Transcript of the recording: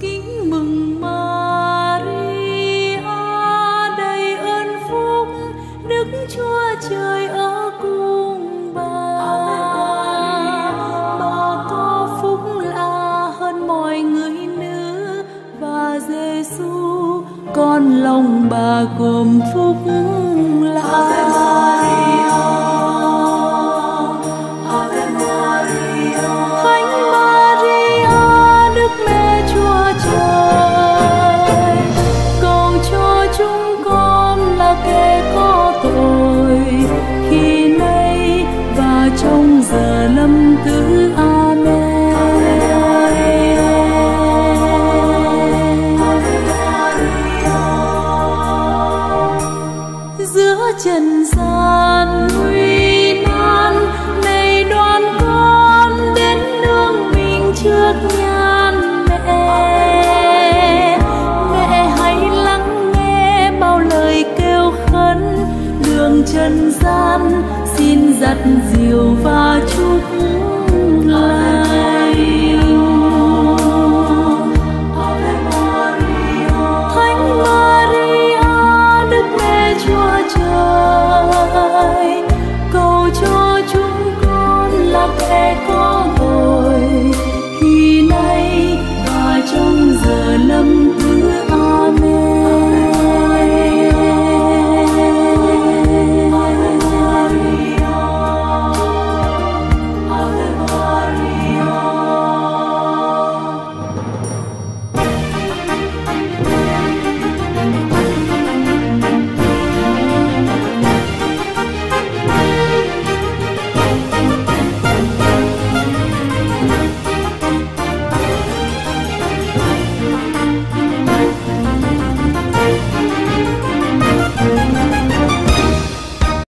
kính mừng Maria, đầy ơn phúc, Đức Chúa Trời ở cùng bà. Bà có phúc lạ hơn mọi người nữ, và Giêsu con lòng bà gồm phúc lạ. kê có tội, khi nay và trong giờ lâm tứ amen. Giữa trần gian nguy trần gian, xin giặt dìu và chúc lành thánh maria, đức mẹ chúa trời, cầu cho chúng con là kẻ